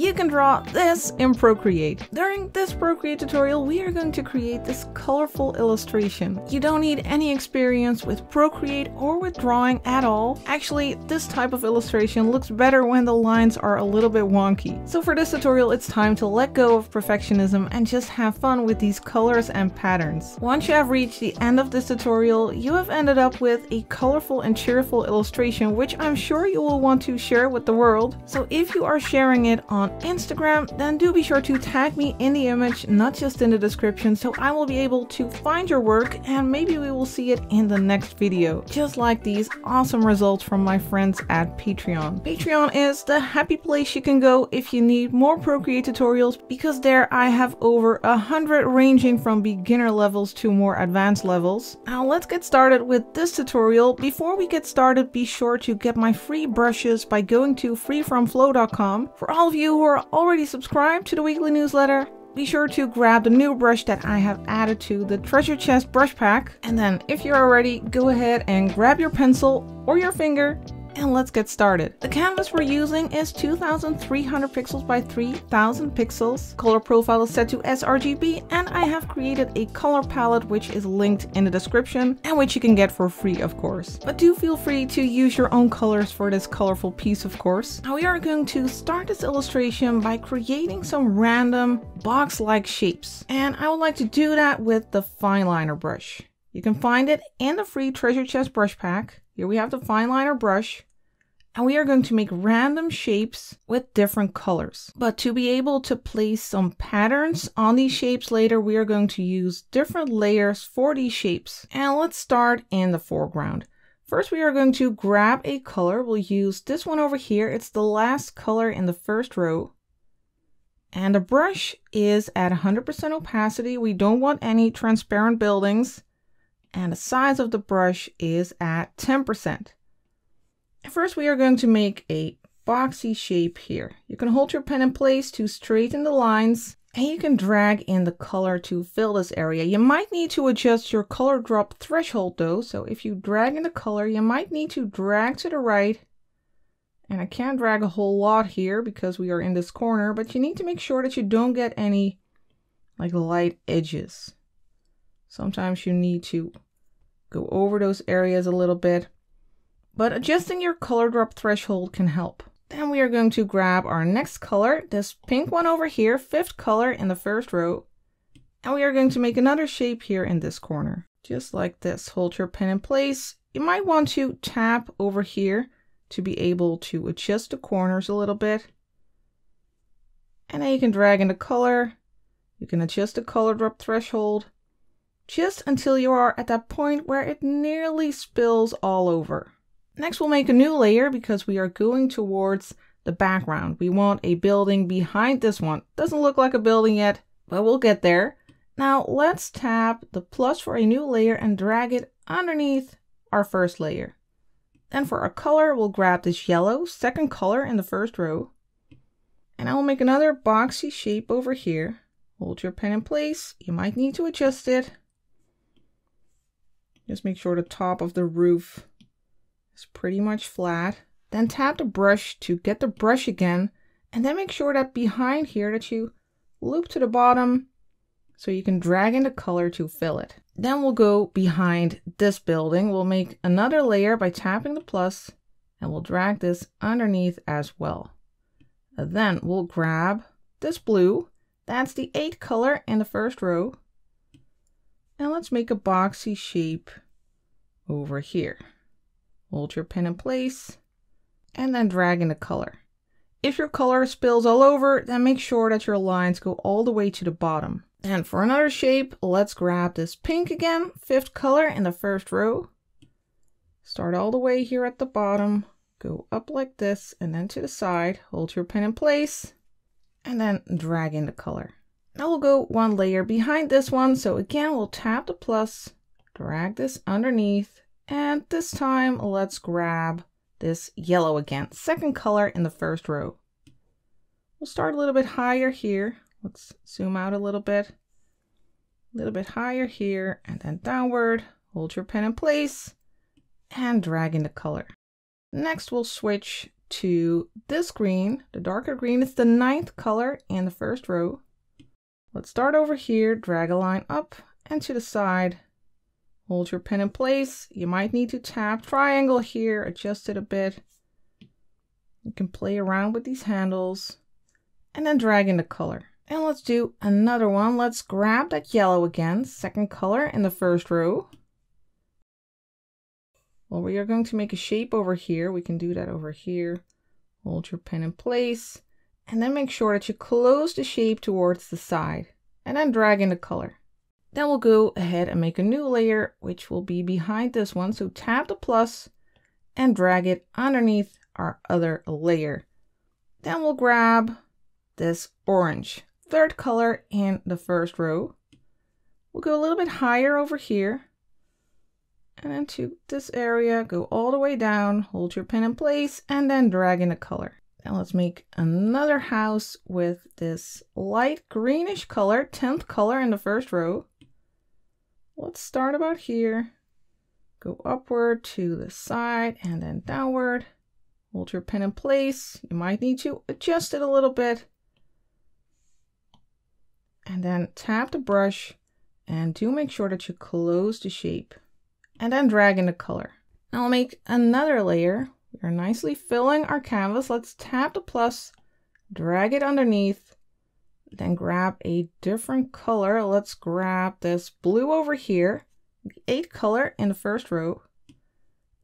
you can draw this in Procreate. During this Procreate tutorial, we are going to create this colorful illustration. You don't need any experience with Procreate or with drawing at all. Actually, this type of illustration looks better when the lines are a little bit wonky. So for this tutorial, it's time to let go of perfectionism and just have fun with these colors and patterns. Once you have reached the end of this tutorial, you have ended up with a colorful and cheerful illustration, which I'm sure you will want to share with the world. So if you are sharing it on Instagram, then do be sure to tag me in the image, not just in the description, so I will be able to find your work and maybe we will see it in the next video. Just like these awesome results from my friends at Patreon. Patreon is the happy place you can go if you need more Procreate tutorials because there I have over a hundred ranging from beginner levels to more advanced levels. Now let's get started with this tutorial. Before we get started, be sure to get my free brushes by going to freefromflo.com. For all of you who are already subscribed to the weekly newsletter, be sure to grab the new brush that I have added to the treasure chest brush pack. And then if you're ready, go ahead and grab your pencil or your finger and let's get started. The canvas we're using is 2300 pixels by 3000 pixels. Color profile is set to sRGB and I have created a color palette which is linked in the description and which you can get for free of course. But do feel free to use your own colors for this colorful piece of course. Now we are going to start this illustration by creating some random box-like shapes and I would like to do that with the fine liner brush. You can find it in the free treasure chest brush pack. Here we have the fine liner brush and we are going to make random shapes with different colors. But to be able to place some patterns on these shapes later, we are going to use different layers for these shapes. And let's start in the foreground. First, we are going to grab a color. We'll use this one over here. It's the last color in the first row. And the brush is at 100% opacity. We don't want any transparent buildings. And the size of the brush is at 10%. First, we are going to make a boxy shape here. You can hold your pen in place to straighten the lines and you can drag in the color to fill this area. You might need to adjust your color drop threshold though. So if you drag in the color, you might need to drag to the right. And I can't drag a whole lot here because we are in this corner, but you need to make sure that you don't get any like light edges. Sometimes you need to go over those areas a little bit but adjusting your color drop threshold can help. Then we are going to grab our next color, this pink one over here, fifth color in the first row. And we are going to make another shape here in this corner. Just like this, hold your pen in place. You might want to tap over here to be able to adjust the corners a little bit. And then you can drag in the color. You can adjust the color drop threshold just until you are at that point where it nearly spills all over. Next, we'll make a new layer because we are going towards the background. We want a building behind this one. Doesn't look like a building yet, but we'll get there. Now let's tap the plus for a new layer and drag it underneath our first layer. Then for our color, we'll grab this yellow, second color in the first row. And I will make another boxy shape over here. Hold your pen in place. You might need to adjust it. Just make sure the top of the roof is pretty much flat. Then tap the brush to get the brush again. And then make sure that behind here that you loop to the bottom so you can drag in the color to fill it. Then we'll go behind this building. We'll make another layer by tapping the plus and we'll drag this underneath as well. And then we'll grab this blue. That's the eighth color in the first row. And let's make a boxy shape over here. Hold your pen in place and then drag in the color. If your color spills all over, then make sure that your lines go all the way to the bottom. And for another shape, let's grab this pink again, fifth color in the first row. Start all the way here at the bottom, go up like this and then to the side, hold your pen in place and then drag in the color. Now we'll go one layer behind this one. So again, we'll tap the plus, drag this underneath and this time, let's grab this yellow again, second color in the first row. We'll start a little bit higher here. Let's zoom out a little bit. A little bit higher here and then downward. Hold your pen in place and drag in the color. Next, we'll switch to this green. The darker green is the ninth color in the first row. Let's start over here, drag a line up and to the side. Hold your pen in place. You might need to tap triangle here, adjust it a bit. You can play around with these handles and then drag in the color. And let's do another one. Let's grab that yellow again, second color in the first row. Well, we are going to make a shape over here. We can do that over here. Hold your pen in place and then make sure that you close the shape towards the side and then drag in the color. Then we'll go ahead and make a new layer, which will be behind this one. So tap the plus and drag it underneath our other layer. Then we'll grab this orange, third color in the first row. We'll go a little bit higher over here and into this area, go all the way down, hold your pen in place, and then drag in the color. Now let's make another house with this light greenish color, 10th color in the first row. Let's start about here, go upward to the side and then downward. Hold your pen in place. You might need to adjust it a little bit. And then tap the brush and do make sure that you close the shape and then drag in the color. I'll make another layer. We're nicely filling our canvas. Let's tap the plus, drag it underneath, then grab a different color. Let's grab this blue over here, the eighth color in the first row.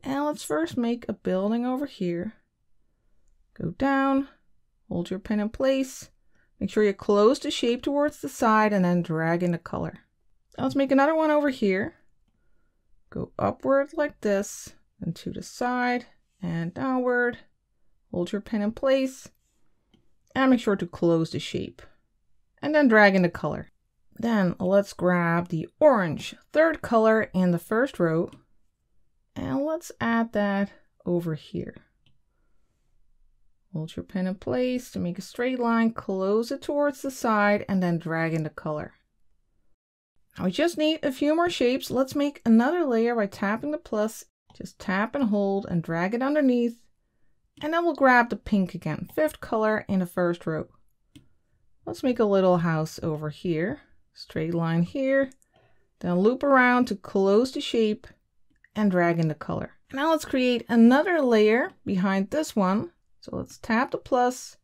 And let's first make a building over here. Go down, hold your pen in place. Make sure you close the shape towards the side and then drag in the color. Now let's make another one over here. Go upward like this and to the side and downward. Hold your pen in place and make sure to close the shape and then drag in the color. Then let's grab the orange, third color in the first row, and let's add that over here. Hold your pen in place to make a straight line, close it towards the side, and then drag in the color. Now we just need a few more shapes. Let's make another layer by tapping the plus. Just tap and hold and drag it underneath. And then we'll grab the pink again, fifth color in the first row. Let's make a little house over here. Straight line here. Then loop around to close the shape and drag in the color. Now let's create another layer behind this one. So let's tap the plus,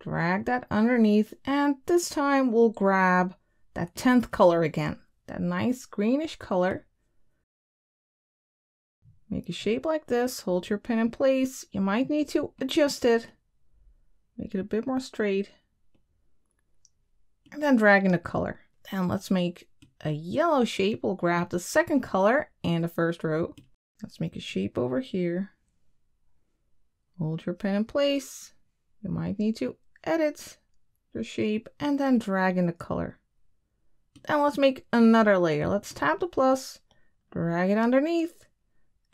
drag that underneath, and this time we'll grab that 10th color again, that nice greenish color. Make a shape like this, hold your pen in place. You might need to adjust it, make it a bit more straight, and then drag in the color. And let's make a yellow shape. We'll grab the second color and the first row. Let's make a shape over here. Hold your pen in place. You might need to edit your shape and then drag in the color. And let's make another layer. Let's tap the plus, drag it underneath,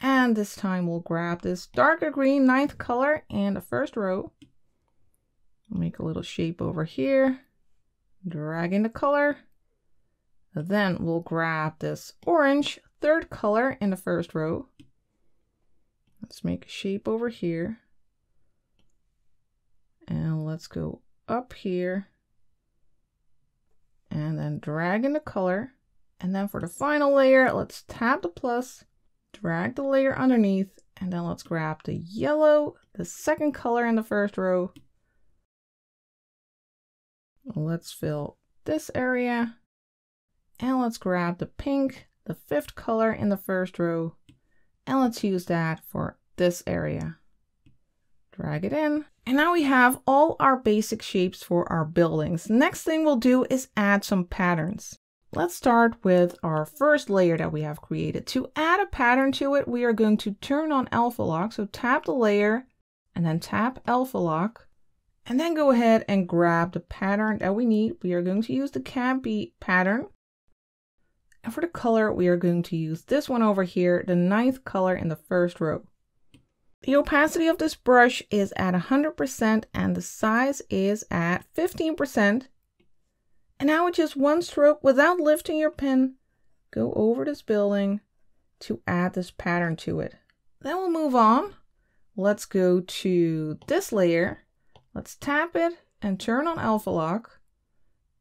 and this time we'll grab this darker green ninth color and the first row. Make a little shape over here, drag in the color. Then we'll grab this orange third color in the first row. Let's make a shape over here. And let's go up here and then drag in the color. And then for the final layer, let's tap the plus, drag the layer underneath, and then let's grab the yellow, the second color in the first row. Let's fill this area. And let's grab the pink, the fifth color in the first row. And let's use that for this area. Drag it in. And now we have all our basic shapes for our buildings. Next thing we'll do is add some patterns. Let's start with our first layer that we have created. To add a pattern to it, we are going to turn on alpha lock. So tap the layer and then tap alpha lock and then go ahead and grab the pattern that we need. We are going to use the Campy pattern. And for the color, we are going to use this one over here, the ninth color in the first row. The opacity of this brush is at 100% and the size is at 15%. And now with just one stroke, without lifting your pen, go over this building to add this pattern to it. Then we'll move on let's go to this layer. Let's tap it and turn on alpha lock.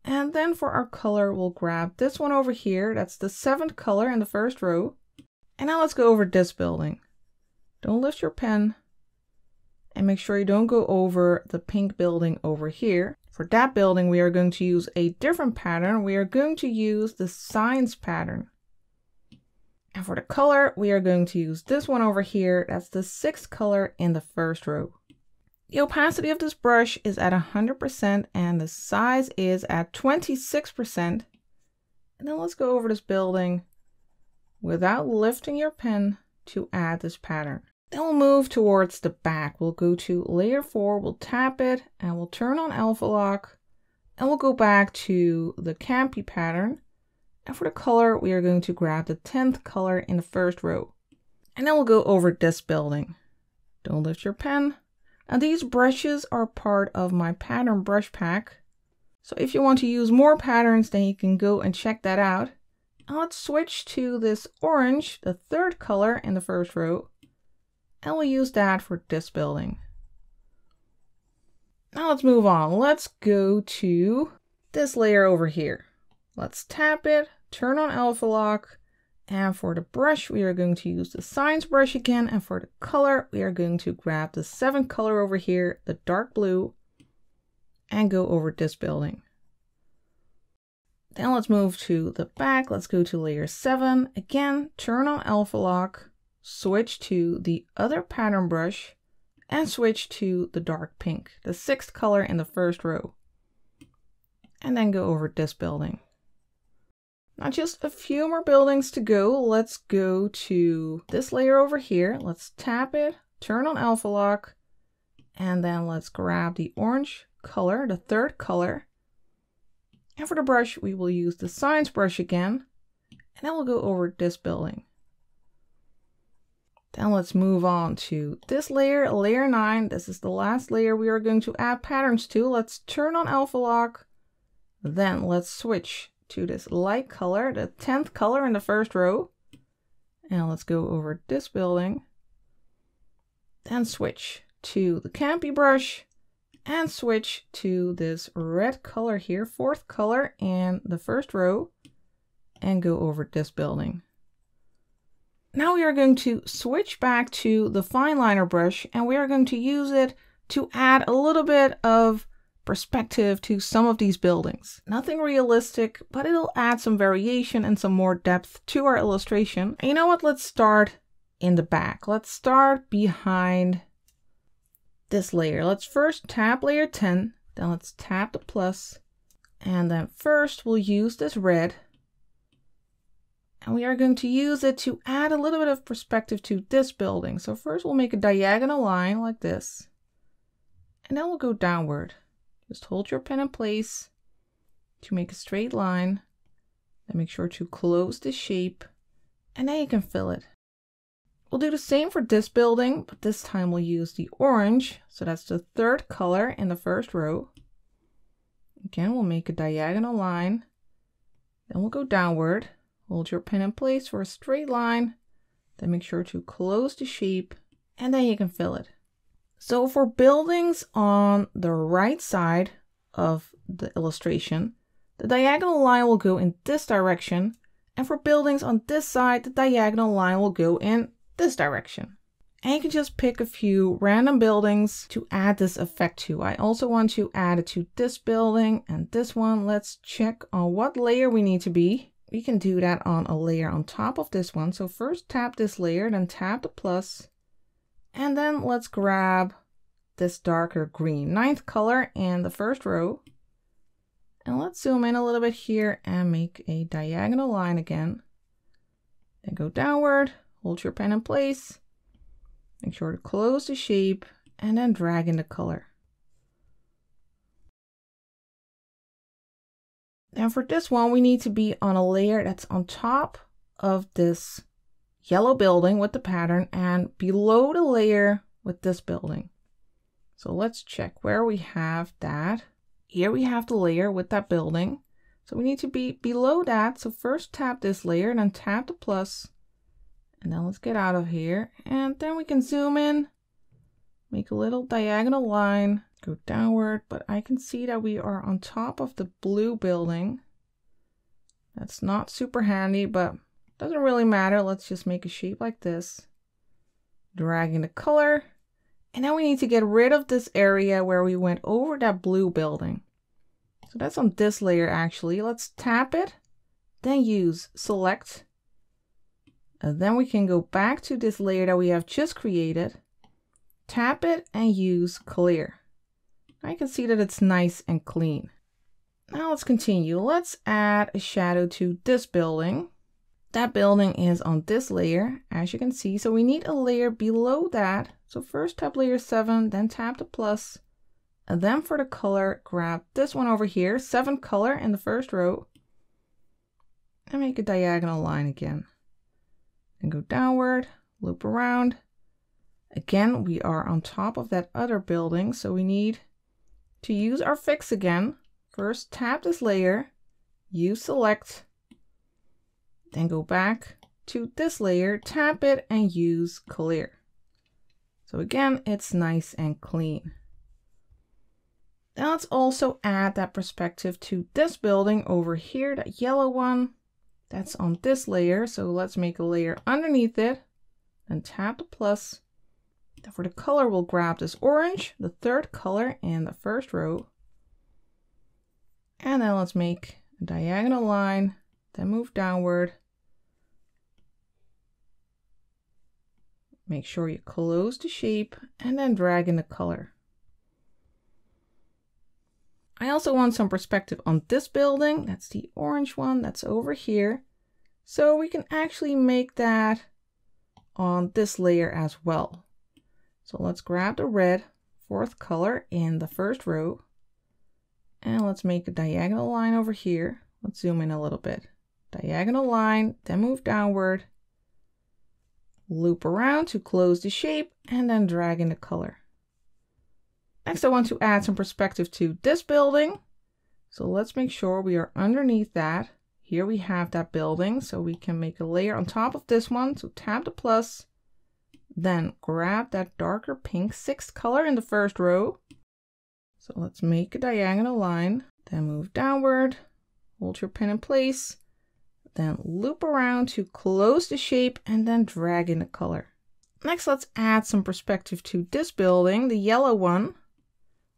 And then for our color, we'll grab this one over here. That's the seventh color in the first row. And now let's go over this building. Don't lift your pen. And make sure you don't go over the pink building over here. For that building, we are going to use a different pattern. We are going to use the signs pattern. And for the color, we are going to use this one over here. That's the sixth color in the first row. The opacity of this brush is at 100% and the size is at 26%. And then let's go over this building without lifting your pen to add this pattern. Then we'll move towards the back. We'll go to layer 4, we'll tap it, and we'll turn on alpha lock. And we'll go back to the campy pattern. And for the color, we are going to grab the 10th color in the first row. And then we'll go over this building. Don't lift your pen. Now these brushes are part of my pattern brush pack. So if you want to use more patterns, then you can go and check that out. Now let's switch to this orange, the third color in the first row. And we'll use that for this building. Now let's move on. Let's go to this layer over here. Let's tap it, turn on alpha lock, and for the brush, we are going to use the signs brush again. And for the color, we are going to grab the seventh color over here, the dark blue, and go over this building. Then let's move to the back. Let's go to layer seven. Again, turn on alpha lock, switch to the other pattern brush, and switch to the dark pink, the sixth color in the first row. And then go over this building. Now just a few more buildings to go. Let's go to this layer over here. Let's tap it, turn on alpha lock, and then let's grab the orange color, the third color. And for the brush, we will use the signs brush again, and then we'll go over this building. Then let's move on to this layer, layer 9. This is the last layer we are going to add patterns to. Let's turn on alpha lock. Then let's switch to this light color, the 10th color in the first row. And let's go over this building. Then switch to the Campy brush and switch to this red color here, fourth color in the first row and go over this building. Now we are going to switch back to the fine liner brush and we are going to use it to add a little bit of perspective to some of these buildings. Nothing realistic, but it'll add some variation and some more depth to our illustration. And you know what? Let's start in the back. Let's start behind this layer. Let's first tap layer 10, then let's tap the plus, and then first we'll use this red and we are going to use it to add a little bit of perspective to this building. So first we'll make a diagonal line like this, and then we'll go downward. Just hold your pen in place to make a straight line. And make sure to close the shape and then you can fill it. We'll do the same for this building, but this time we'll use the orange. So that's the third color in the first row. Again, we'll make a diagonal line. Then we'll go downward. Hold your pen in place for a straight line. Then make sure to close the shape and then you can fill it. So for buildings on the right side of the illustration, the diagonal line will go in this direction. And for buildings on this side, the diagonal line will go in this direction. And you can just pick a few random buildings to add this effect to. I also want to add it to this building and this one. Let's check on what layer we need to be. We can do that on a layer on top of this one. So first tap this layer, then tap the plus, and then let's grab this darker green, ninth color in the first row. And let's zoom in a little bit here and make a diagonal line again. Then go downward, hold your pen in place, make sure to close the shape, and then drag in the color. Now for this one, we need to be on a layer that's on top of this yellow building with the pattern and below the layer with this building. So let's check where we have that. Here we have the layer with that building. So we need to be below that. So first tap this layer and then tap the plus. And then let's get out of here. And then we can zoom in make a little diagonal line, go downward, but I can see that we are on top of the blue building. That's not super handy, but doesn't really matter. Let's just make a shape like this. Dragging the color. And now we need to get rid of this area where we went over that blue building. So that's on this layer actually. Let's tap it, then use select. And then we can go back to this layer that we have just created, tap it and use clear. I can see that it's nice and clean. Now let's continue. Let's add a shadow to this building. That building is on this layer, as you can see. So we need a layer below that. So first tap layer 7, then tap the plus, and then for the color, grab this one over here, 7 color in the first row, and make a diagonal line again. And go downward, loop around. Again, we are on top of that other building, so we need to use our fix again. First, tap this layer, use select, then go back to this layer, tap it, and use clear. So again, it's nice and clean. Now let's also add that perspective to this building over here, that yellow one. That's on this layer, so let's make a layer underneath it. and tap the plus. For the color, we'll grab this orange, the third color in the first row. And then let's make a diagonal line, then move downward. Make sure you close the shape and then drag in the color. I also want some perspective on this building. That's the orange one that's over here. So we can actually make that on this layer as well. So let's grab the red fourth color in the first row and let's make a diagonal line over here. Let's zoom in a little bit. Diagonal line, then move downward, loop around to close the shape, and then drag in the color. Next, I want to add some perspective to this building. So let's make sure we are underneath that. Here we have that building, so we can make a layer on top of this one. So tap the plus, then grab that darker pink sixth color in the first row, so let's make a diagonal line, then move downward, hold your pen in place, then loop around to close the shape and then drag in the color. Next, let's add some perspective to this building, the yellow one.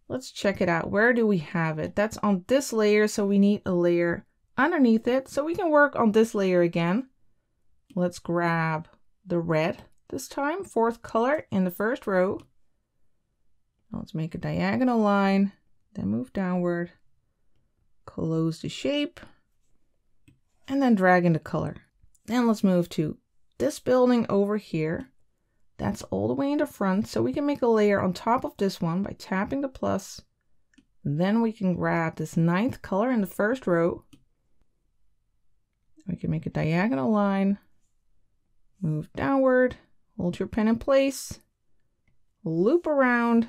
Let's check it out. Where do we have it? That's on this layer, so we need a layer underneath it. So we can work on this layer again. Let's grab the red this time, fourth color in the first row. Let's make a diagonal line, then move downward, close the shape, and then drag into color. Then let's move to this building over here. That's all the way in the front, so we can make a layer on top of this one by tapping the plus. Then we can grab this ninth color in the first row. We can make a diagonal line, move downward, hold your pen in place, loop around,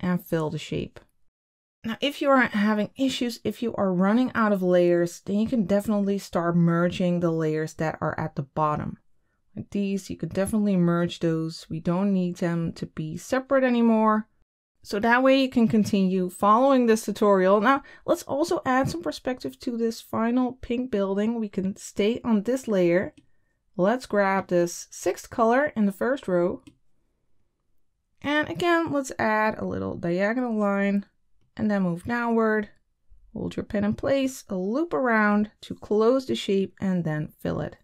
and fill the shape. Now, if you are having issues, if you are running out of layers, then you can definitely start merging the layers that are at the bottom. Like these, you could definitely merge those. We don't need them to be separate anymore. So that way you can continue following this tutorial. Now, let's also add some perspective to this final pink building. We can stay on this layer. Let's grab this sixth color in the first row and again, let's add a little diagonal line and then move downward. Hold your pen in place, a loop around to close the shape and then fill it.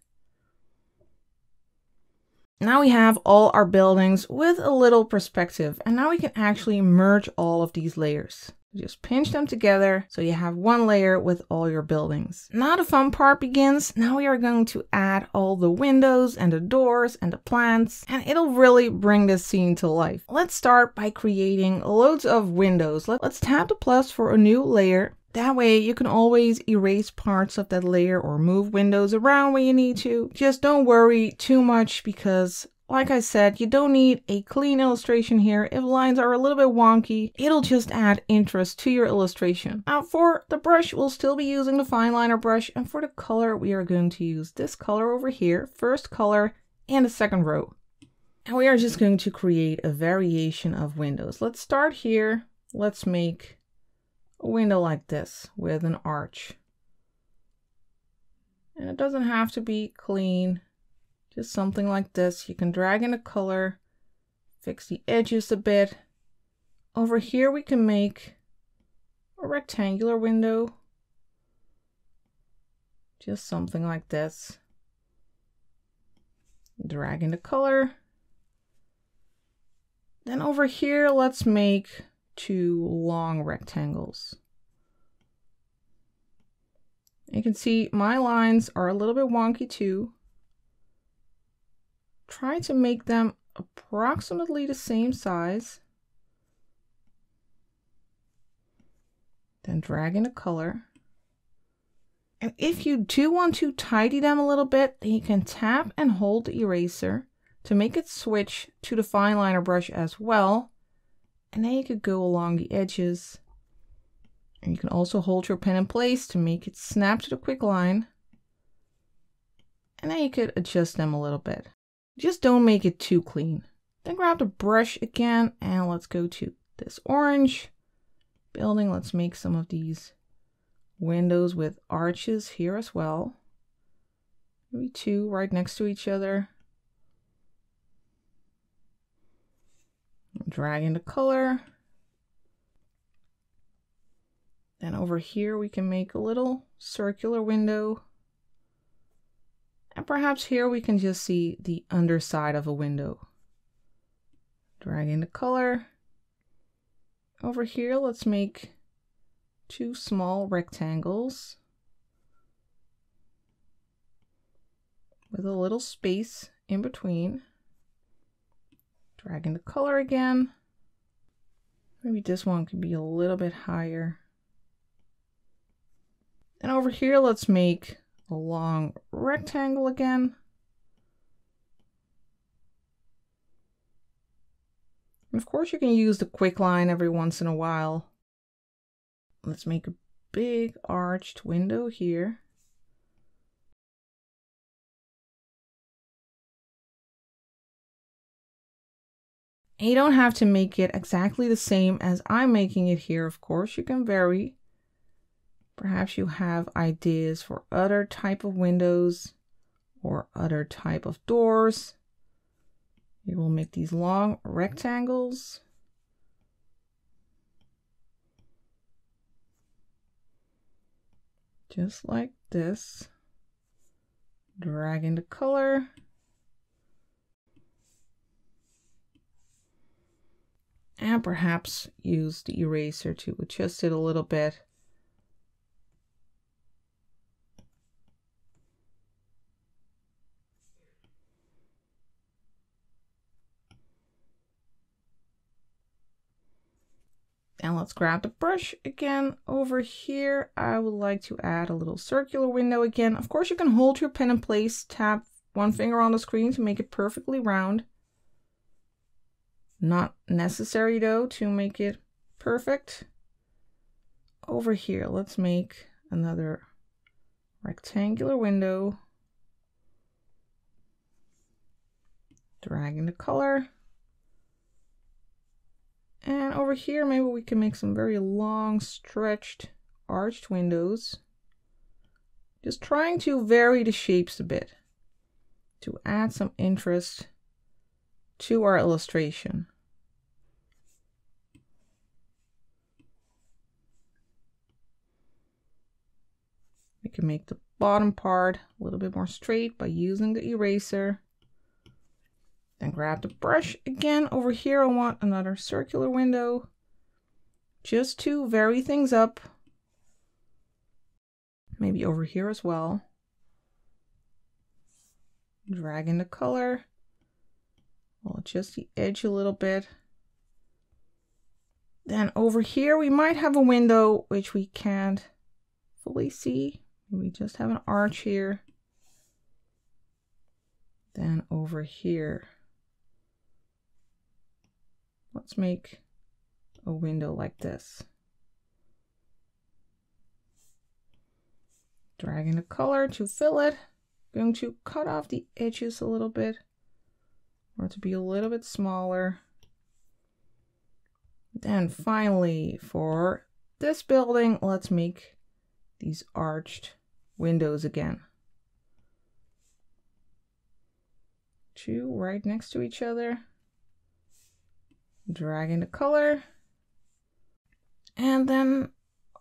Now we have all our buildings with a little perspective and now we can actually merge all of these layers. Just pinch them together so you have one layer with all your buildings. Now the fun part begins. Now we are going to add all the windows and the doors and the plants and it'll really bring this scene to life. Let's start by creating loads of windows. Let's tap the plus for a new layer. That way you can always erase parts of that layer or move windows around when you need to. Just don't worry too much because like I said, you don't need a clean illustration here. If lines are a little bit wonky, it'll just add interest to your illustration. Now for the brush, we'll still be using the fine liner brush. And for the color, we are going to use this color over here, first color, and the second row. And we are just going to create a variation of windows. Let's start here. Let's make a window like this with an arch. And it doesn't have to be clean, just something like this. You can drag in a color, fix the edges a bit. Over here we can make a rectangular window. Just something like this. Drag in the color. Then over here, let's make two long rectangles. You can see my lines are a little bit wonky too. Try to make them approximately the same size. Then drag in a color. And if you do want to tidy them a little bit, you can tap and hold the eraser to make it switch to the fine liner brush as well. And then you could go along the edges. And you can also hold your pen in place to make it snap to the quick line. And then you could adjust them a little bit. Just don't make it too clean. Then grab the brush again and let's go to this orange building. Let's make some of these windows with arches here as well. Maybe two right next to each other. Drag in the color. Then over here we can make a little circular window. And perhaps here we can just see the underside of a window. Drag in the color. Over here, let's make two small rectangles with a little space in between. Drag in the color again. Maybe this one could be a little bit higher. And over here, let's make a long rectangle again. And of course, you can use the quick line every once in a while. Let's make a big arched window here. You don't have to make it exactly the same as I'm making it here, of course. You can vary. Perhaps you have ideas for other type of windows or other type of doors. You will make these long rectangles. Just like this. Drag in the color. And perhaps use the eraser to adjust it a little bit. Let's grab the brush again over here. I would like to add a little circular window again. Of course, you can hold your pen in place, tap one finger on the screen to make it perfectly round. Not necessary though to make it perfect. Over here, let's make another rectangular window. Drag in the color. And over here, maybe we can make some very long, stretched, arched windows. Just trying to vary the shapes a bit to add some interest to our illustration. We can make the bottom part a little bit more straight by using the eraser. Then grab the brush again. Over here, I want another circular window just to vary things up. Maybe over here as well. Drag in the color. I'll adjust the edge a little bit. Then over here, we might have a window which we can't fully see. We just have an arch here. Then over here, Let's make a window like this. Dragging the color to fill it. Going to cut off the edges a little bit it to be a little bit smaller. Then finally, for this building, let's make these arched windows again. Two right next to each other. Drag in the color. And then,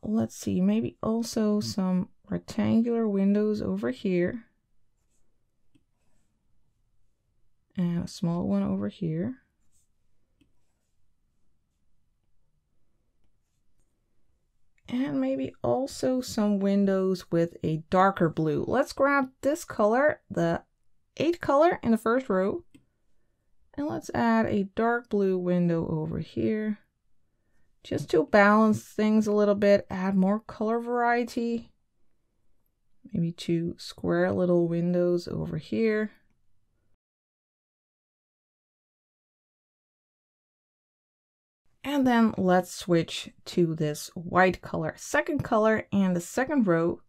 let's see, maybe also some rectangular windows over here. And a small one over here. and maybe also some windows with a darker blue. Let's grab this color, the 8 color in the first row, and let's add a dark blue window over here. Just to balance things a little bit, add more color variety. Maybe two square little windows over here. And then let's switch to this white color, second color and the second row.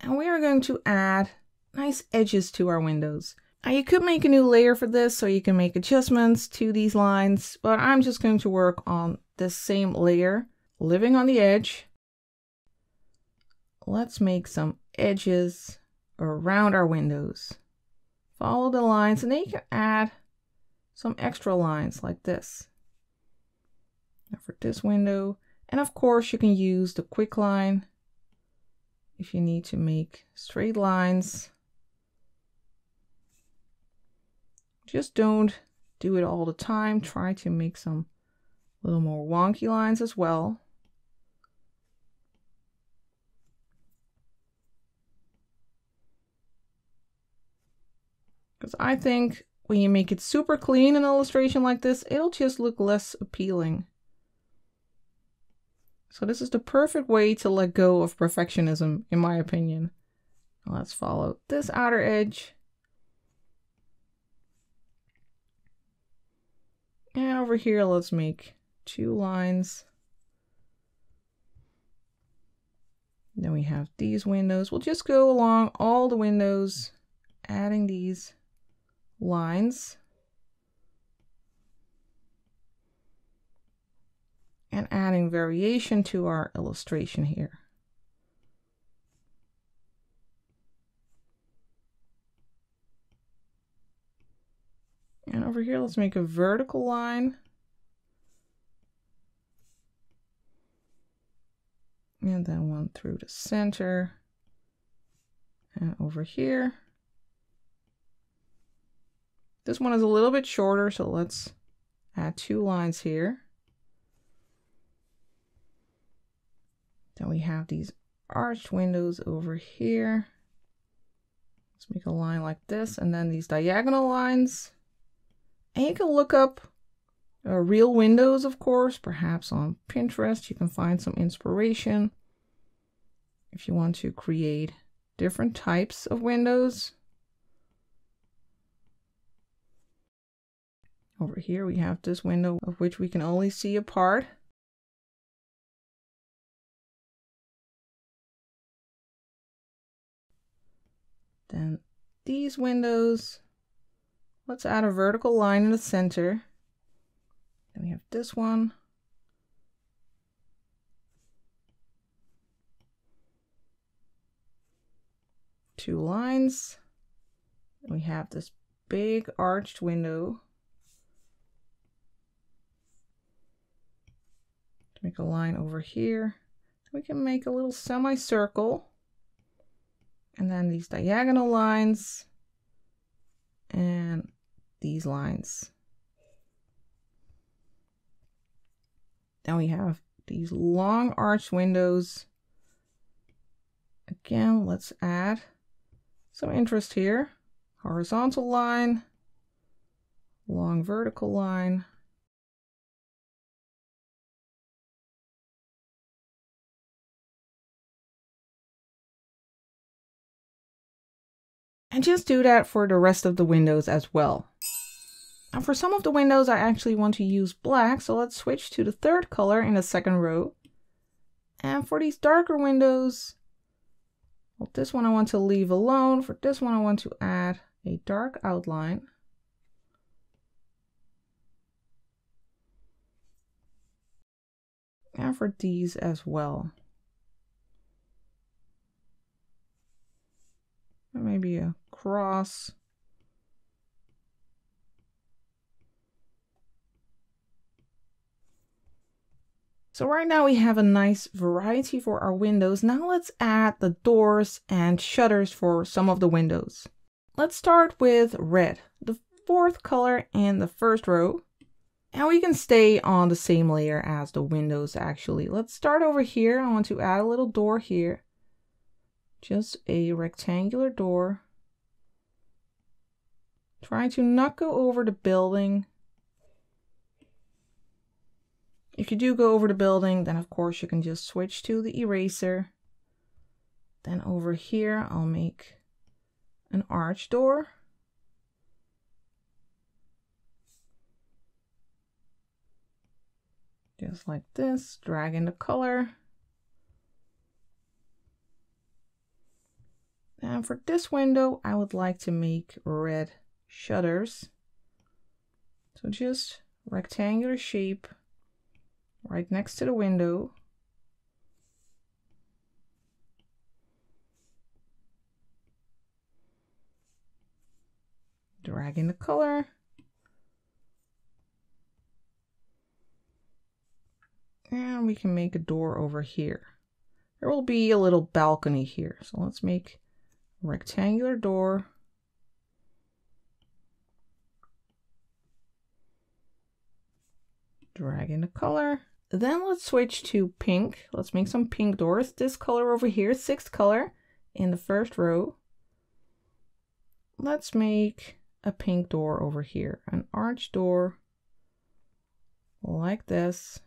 And we are going to add nice edges to our windows. Now you could make a new layer for this so you can make adjustments to these lines, but I'm just going to work on this same layer, living on the edge. Let's make some edges around our windows. Follow the lines and then you can add some extra lines like this for this window. And of course you can use the quick line if you need to make straight lines. Just don't do it all the time. Try to make some little more wonky lines as well. Because I think when you make it super clean in an illustration like this, it'll just look less appealing. So this is the perfect way to let go of perfectionism, in my opinion. Let's follow this outer edge. And over here, let's make two lines. Then we have these windows. We'll just go along all the windows, adding these lines. and adding variation to our illustration here. And over here, let's make a vertical line. And then one through the center. And over here. This one is a little bit shorter, so let's add two lines here. Then we have these arched windows over here. Let's make a line like this and then these diagonal lines. And you can look up uh, real windows, of course, perhaps on Pinterest. You can find some inspiration if you want to create different types of windows. Over here we have this window of which we can only see a part. Then these windows, let's add a vertical line in the center. Then we have this one. Two lines. we have this big arched window. Make a line over here. We can make a little semicircle and then these diagonal lines and these lines. Then we have these long arch windows. Again, let's add some interest here. Horizontal line, long vertical line, And just do that for the rest of the windows as well. And for some of the windows, I actually want to use black, so let's switch to the third color in the second row. And for these darker windows, well, this one I want to leave alone. For this one, I want to add a dark outline. And for these as well. And maybe a cross. So right now we have a nice variety for our windows. Now let's add the doors and shutters for some of the windows. Let's start with red, the fourth color in the first row. And we can stay on the same layer as the windows actually. Let's start over here. I want to add a little door here. Just a rectangular door. Try to not go over the building. If you do go over the building, then of course you can just switch to the eraser. Then over here, I'll make an arch door. Just like this, drag in the color. And for this window, I would like to make red shutters. So just rectangular shape right next to the window. Drag in the color. And we can make a door over here. There will be a little balcony here. So let's make a rectangular door. Drag in the color. Then let's switch to pink. Let's make some pink doors. This color over here, sixth color in the first row. Let's make a pink door over here, an arch door like this.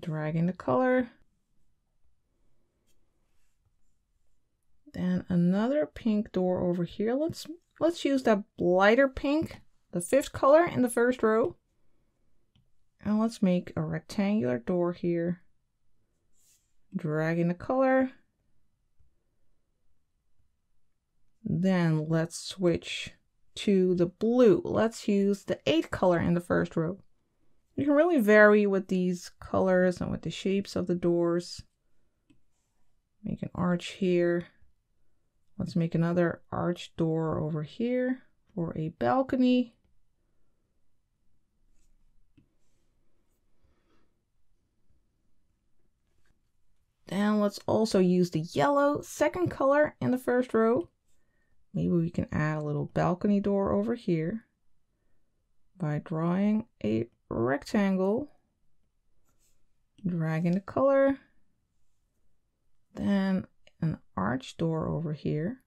Drag in the color. Then another pink door over here. Let's let's use that lighter pink, the fifth color in the first row. And let's make a rectangular door here. Drag in the color. Then let's switch to the blue. Let's use the eighth color in the first row. You can really vary with these colors and with the shapes of the doors. Make an arch here. Let's make another arch door over here for a balcony. Then let's also use the yellow second color in the first row. Maybe we can add a little balcony door over here by drawing a rectangle, dragging the color, then an arch door over here.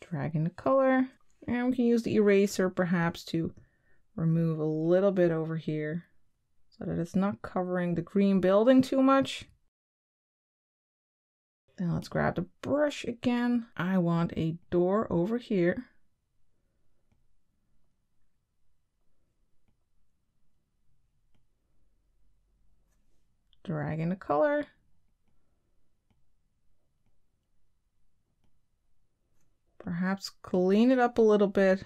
Dragging the color, and we can use the eraser perhaps to remove a little bit over here so that it's not covering the green building too much. Then let's grab the brush again. I want a door over here. Drag in the color. Perhaps clean it up a little bit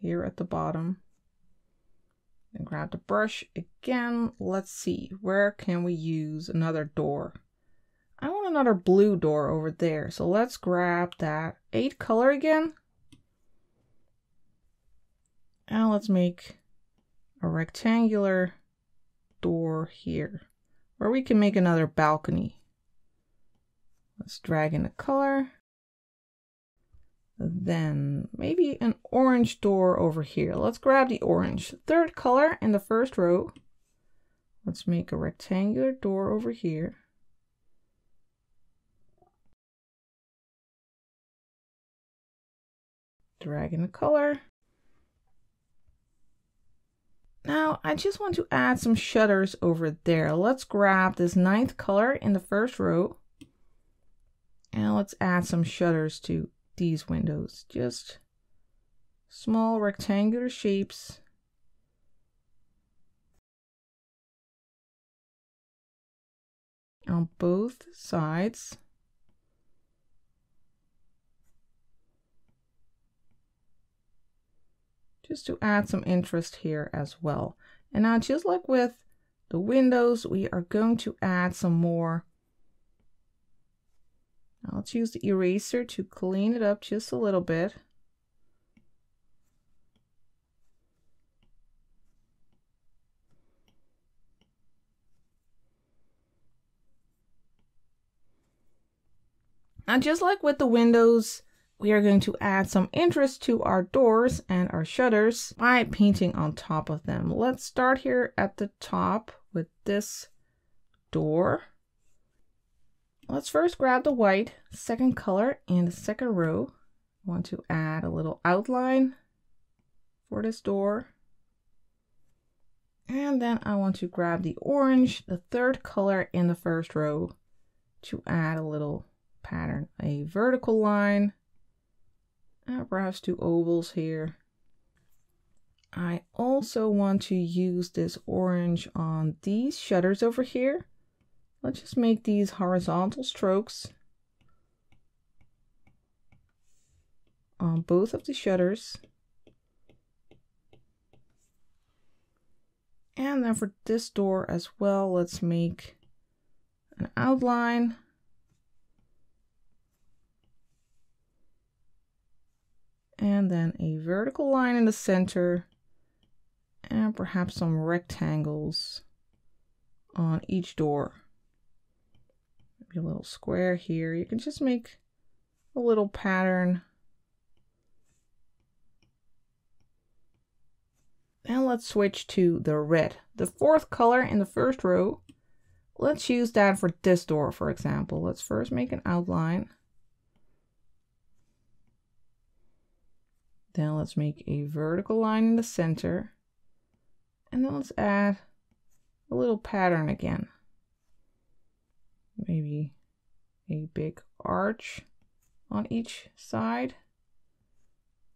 here at the bottom. And grab the brush again. Let's see, where can we use another door? I want another blue door over there. So let's grab that eight color again. And let's make a rectangular door here where we can make another balcony. Let's drag in the color. Then maybe an orange door over here. Let's grab the orange. Third color in the first row. Let's make a rectangular door over here. Drag in the color. Now I just want to add some shutters over there. Let's grab this ninth color in the first row. And let's add some shutters to these windows, just small rectangular shapes. on both sides. Just to add some interest here as well. And now just like with the windows, we are going to add some more Let's use the eraser to clean it up just a little bit. Now just like with the windows, we are going to add some interest to our doors and our shutters by painting on top of them. Let's start here at the top with this door. Let's first grab the white, second color in the second row. I want to add a little outline for this door. And then I want to grab the orange, the third color in the first row to add a little pattern, a vertical line uh, perhaps two ovals here. I also want to use this orange on these shutters over here. Let's just make these horizontal strokes on both of the shutters. And then for this door as well, let's make an outline and then a vertical line in the center and perhaps some rectangles on each door. A little square here. You can just make a little pattern. Now let's switch to the red, the fourth color in the first row. Let's use that for this door, for example. Let's first make an outline. Then let's make a vertical line in the center. And then let's add a little pattern again. Maybe a big arch on each side.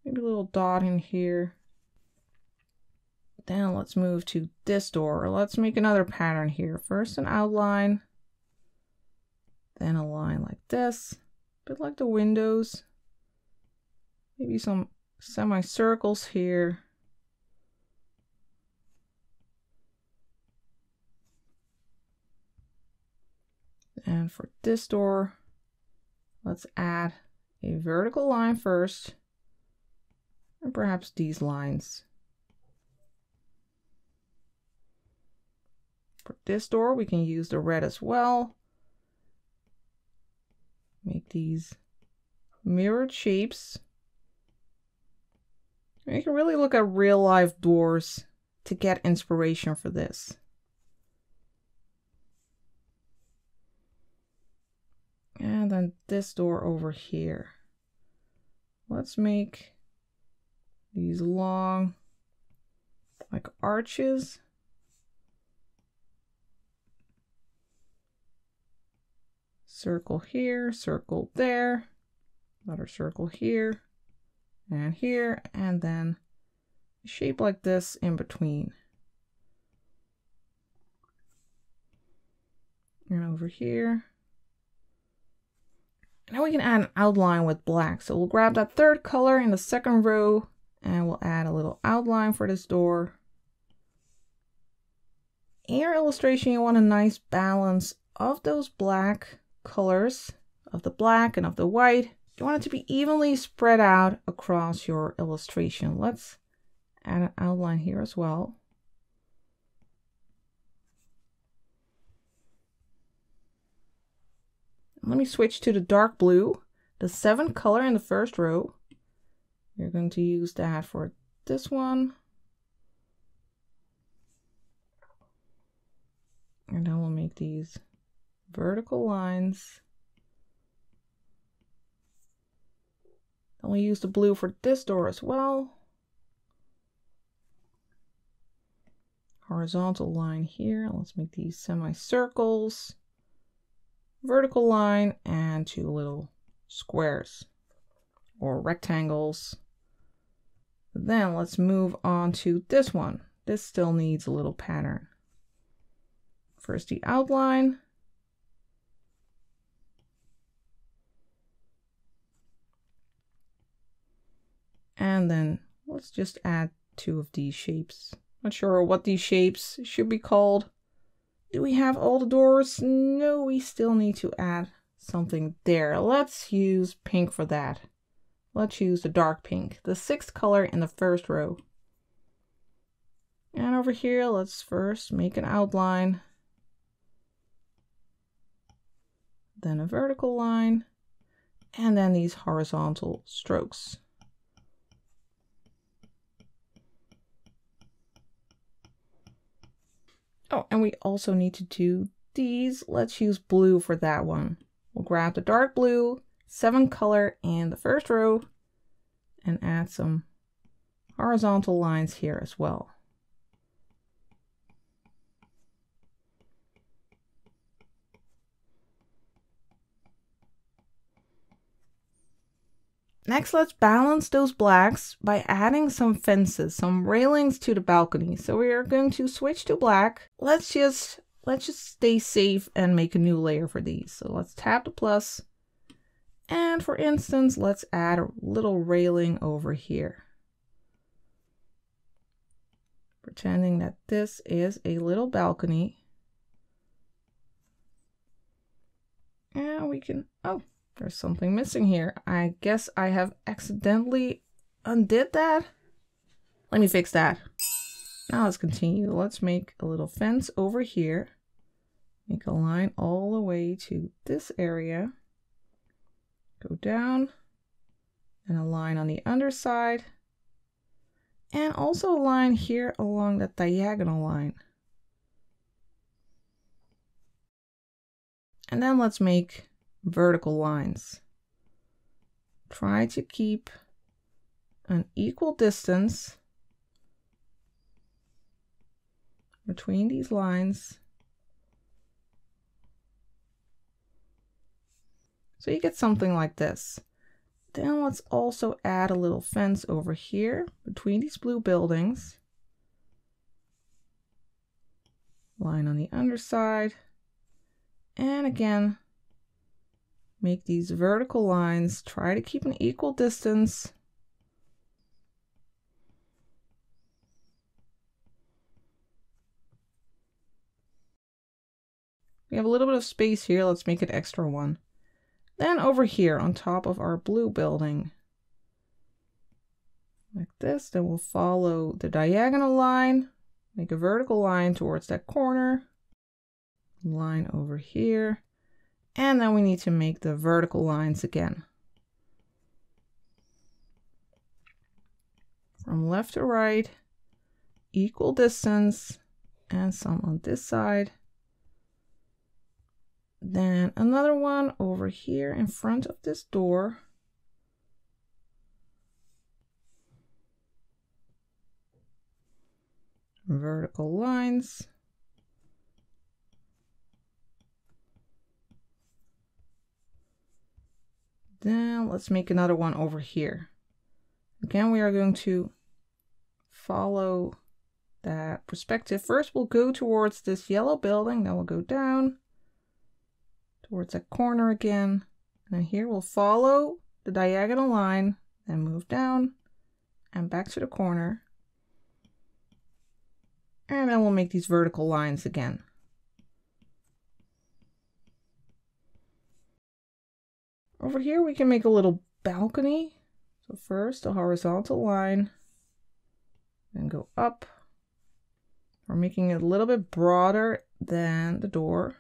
Maybe a little dot in here. Then let's move to this door. Let's make another pattern here. First an outline, then a line like this, a bit like the windows. Maybe some semicircles here. And for this door, let's add a vertical line first, and perhaps these lines. For this door, we can use the red as well. Make these mirrored shapes. You can really look at real life doors to get inspiration for this. And then this door over here. Let's make these long, like arches. Circle here, circle there, another circle here and here, and then shape like this in between. And over here. Now we can add an outline with black. So we'll grab that third color in the second row and we'll add a little outline for this door. In your illustration, you want a nice balance of those black colors, of the black and of the white. You want it to be evenly spread out across your illustration. Let's add an outline here as well. Let me switch to the dark blue, the seventh color in the first row. You're going to use that for this one. And then we'll make these vertical lines Then we use the blue for this door as well. Horizontal line here. Let's make these semicircles. Vertical line and two little squares or rectangles. Then let's move on to this one. This still needs a little pattern. First the outline, And then let's just add two of these shapes. Not sure what these shapes should be called. Do we have all the doors? No, we still need to add something there. Let's use pink for that. Let's use the dark pink, the sixth color in the first row. And over here, let's first make an outline. Then a vertical line. And then these horizontal strokes. Oh, and we also need to do these. Let's use blue for that one. We'll grab the dark blue, seven color in the first row, and add some horizontal lines here as well. Next, let's balance those blacks by adding some fences, some railings to the balcony. So we are going to switch to black. Let's just let's just stay safe and make a new layer for these. So let's tap the plus. And for instance, let's add a little railing over here. Pretending that this is a little balcony. And we can, oh, there's something missing here. I guess I have accidentally undid that. Let me fix that. Now let's continue. Let's make a little fence over here. Make a line all the way to this area. Go down. And a line on the underside. And also a line here along that diagonal line. And then let's make vertical lines. Try to keep an equal distance between these lines. So you get something like this. Then let's also add a little fence over here between these blue buildings. Line on the underside. And again, Make these vertical lines. Try to keep an equal distance. We have a little bit of space here. Let's make an extra one. Then over here on top of our blue building, like this, then we'll follow the diagonal line, make a vertical line towards that corner, line over here, and then we need to make the vertical lines again. From left to right, equal distance, and some on this side. Then another one over here in front of this door. Vertical lines. Then let's make another one over here. Again, we are going to follow that perspective. First, we'll go towards this yellow building, then we'll go down towards that corner again. And here we'll follow the diagonal line, then move down and back to the corner. And then we'll make these vertical lines again. Over here we can make a little balcony. So first a horizontal line, then go up. We're making it a little bit broader than the door.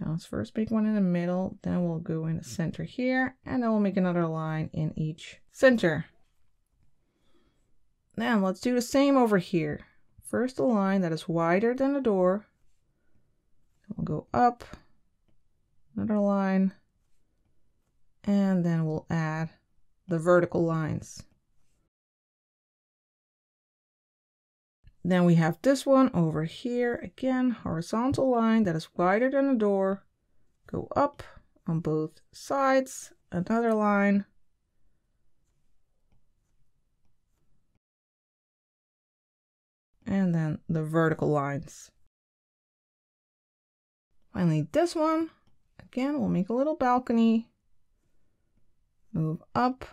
Now let's first make one in the middle, then we'll go in the center here, and then we'll make another line in each center. Now let's do the same over here. First a line that is wider than the door. We'll go up, another line, and then we'll add the vertical lines. Then we have this one over here, again, horizontal line that is wider than the door. Go up on both sides, another line. And then the vertical lines. Finally, this one, again, we'll make a little balcony move up,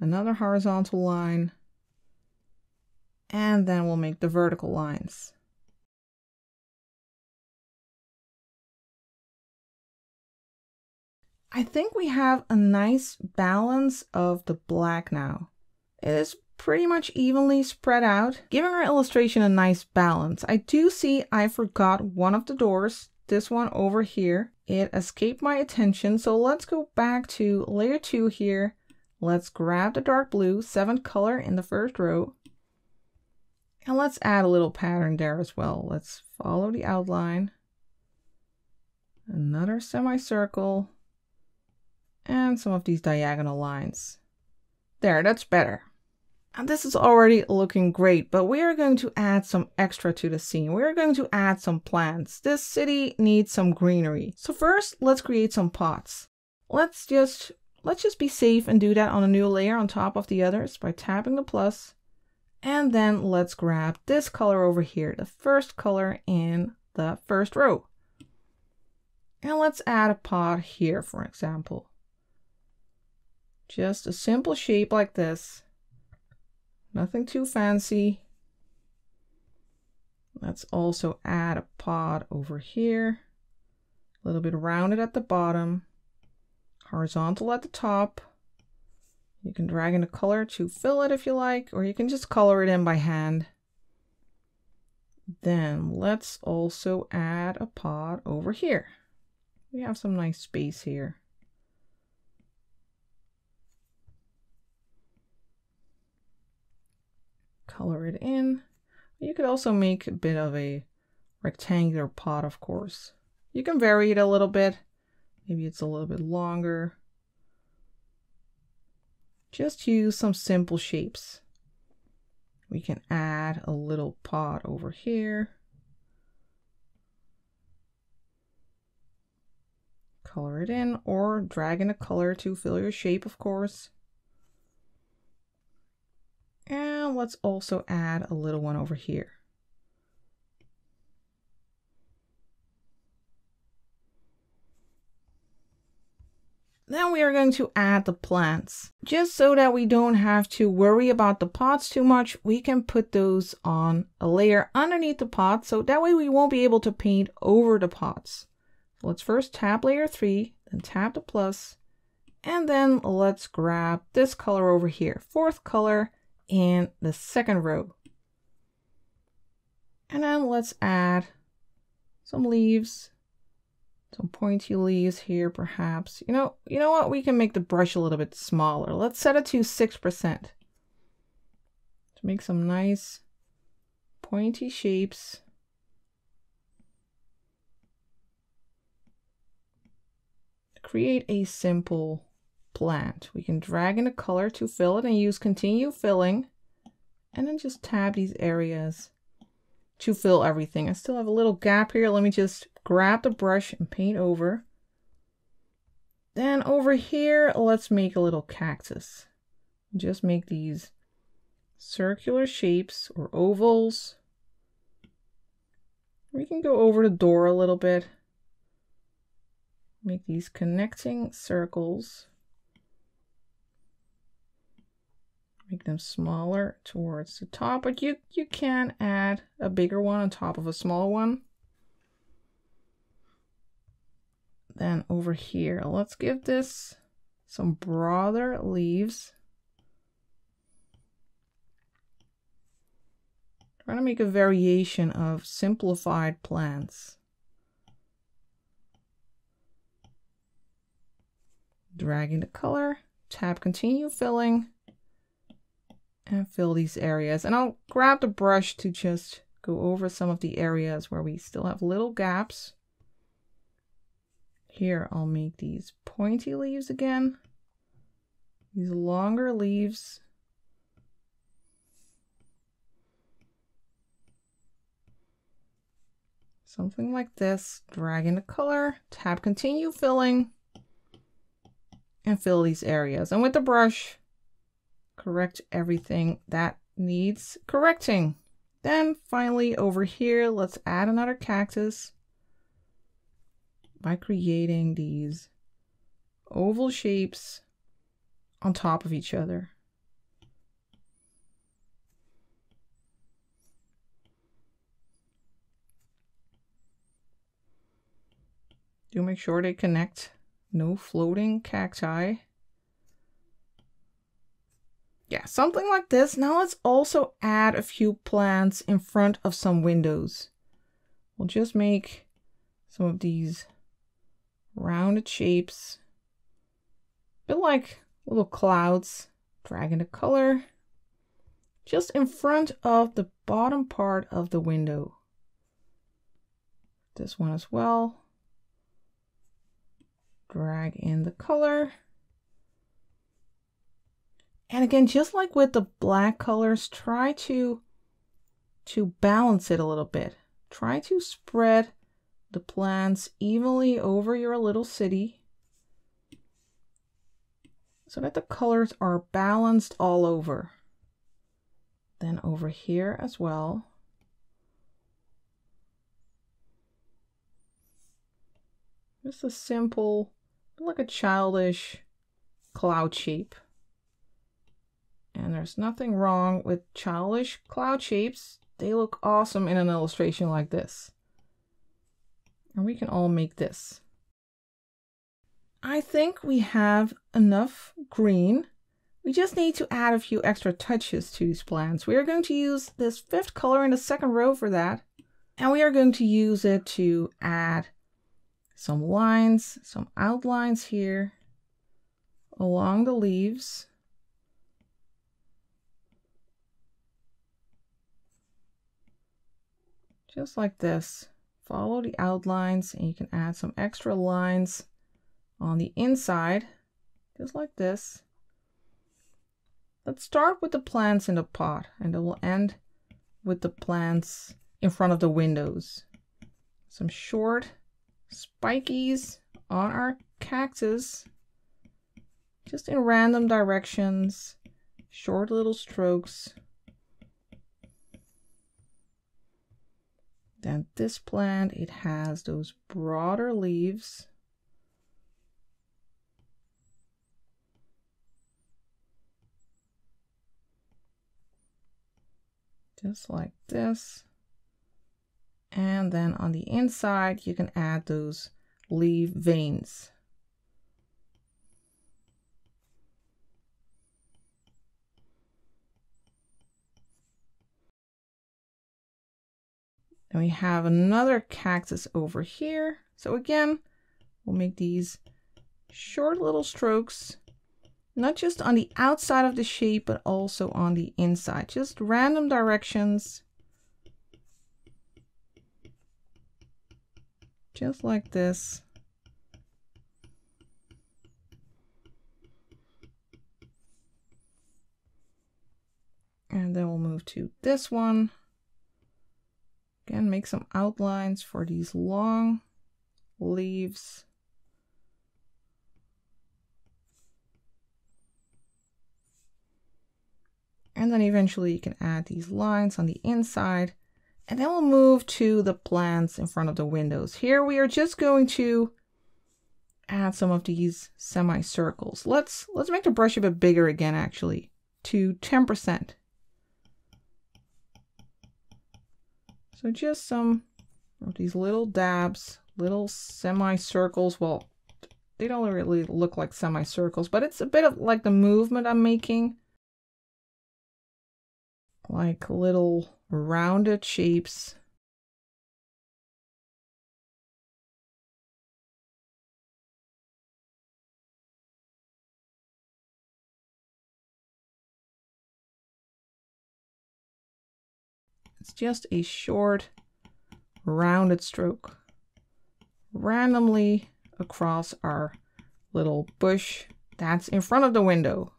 another horizontal line, And then we'll make the vertical lines. I think we have a nice balance of the black now. It is pretty much evenly spread out, giving our illustration a nice balance. I do see I forgot one of the doors, this one over here. It escaped my attention, so let's go back to layer 2 here. Let's grab the dark blue, 7th color in the first row. And let's add a little pattern there as well. Let's follow the outline. Another semicircle. And some of these diagonal lines. There, that's better. And this is already looking great, but we are going to add some extra to the scene. We are going to add some plants. This city needs some greenery. So first, let's create some pots. Let's just, let's just be safe and do that on a new layer on top of the others by tapping the plus. And then let's grab this color over here, the first color in the first row. And let's add a pot here, for example. Just a simple shape like this. Nothing too fancy. Let's also add a pod over here. A little bit rounded at the bottom. Horizontal at the top. You can drag in a color to fill it if you like, or you can just color it in by hand. Then let's also add a pod over here. We have some nice space here. Color it in. You could also make a bit of a rectangular pot, of course. You can vary it a little bit. Maybe it's a little bit longer. Just use some simple shapes. We can add a little pot over here. Color it in or drag in a color to fill your shape, of course. And let's also add a little one over here. Then we are going to add the plants. Just so that we don't have to worry about the pots too much, we can put those on a layer underneath the pot, so that way we won't be able to paint over the pots. So let's first tap layer 3, then tap the plus, and then let's grab this color over here, fourth color, in the second row. And then let's add some leaves, some pointy leaves here perhaps. You know, you know what? We can make the brush a little bit smaller. Let's set it to 6% to make some nice pointy shapes. Create a simple plant. We can drag in a color to fill it and use continue filling and then just tab these areas to fill everything. I still have a little gap here. Let me just grab the brush and paint over. Then over here, let's make a little cactus. Just make these circular shapes or ovals. We can go over the door a little bit. Make these connecting circles. Make them smaller towards the top, but you, you can add a bigger one on top of a small one. Then over here, let's give this some broader leaves. Trying to make a variation of simplified plants. Dragging the color, tap continue filling, and fill these areas. And I'll grab the brush to just go over some of the areas where we still have little gaps. Here I'll make these pointy leaves again. These longer leaves. Something like this. Drag in the color, tap continue filling, and fill these areas. And with the brush, correct everything that needs correcting. Then finally over here, let's add another cactus by creating these oval shapes on top of each other. Do make sure they connect. No floating cacti. Yeah, something like this. Now let's also add a few plants in front of some windows. We'll just make some of these rounded shapes. A bit like little clouds. Dragging the color just in front of the bottom part of the window. This one as well. Drag in the color. And again, just like with the black colors, try to, to balance it a little bit. Try to spread the plants evenly over your little city so that the colors are balanced all over. Then over here as well. Just a simple, like a childish cloud shape. And there's nothing wrong with childish cloud shapes. They look awesome in an illustration like this. And we can all make this. I think we have enough green. We just need to add a few extra touches to these plants. We are going to use this fifth color in the second row for that. And we are going to use it to add some lines, some outlines here along the leaves. Just like this. Follow the outlines and you can add some extra lines on the inside, just like this. Let's start with the plants in the pot and then we'll end with the plants in front of the windows. Some short spikies on our cactus, just in random directions, short little strokes. Then this plant, it has those broader leaves. Just like this. And then on the inside, you can add those leaf veins. Then we have another cactus over here. So again, we'll make these short little strokes, not just on the outside of the shape, but also on the inside, just random directions. Just like this. And then we'll move to this one. Again, make some outlines for these long leaves. And then eventually you can add these lines on the inside. And then we'll move to the plants in front of the windows. Here we are just going to add some of these semicircles. Let's let's make the brush a bit bigger again actually to 10%. So just some of these little dabs, little semicircles. Well, they don't really look like semicircles, but it's a bit of like the movement I'm making. Like little rounded shapes. Just a short, rounded stroke randomly across our little bush that's in front of the window.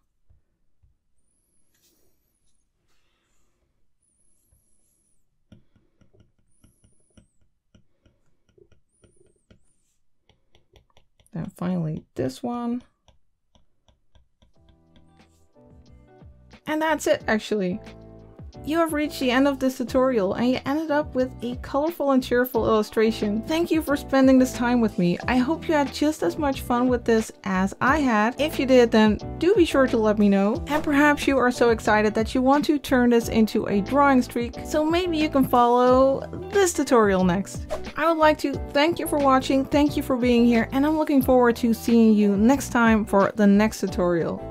Then finally this one. And that's it actually you have reached the end of this tutorial and you ended up with a colorful and cheerful illustration. Thank you for spending this time with me. I hope you had just as much fun with this as I had. If you did, then do be sure to let me know. And perhaps you are so excited that you want to turn this into a drawing streak, so maybe you can follow this tutorial next. I would like to thank you for watching, thank you for being here, and I'm looking forward to seeing you next time for the next tutorial.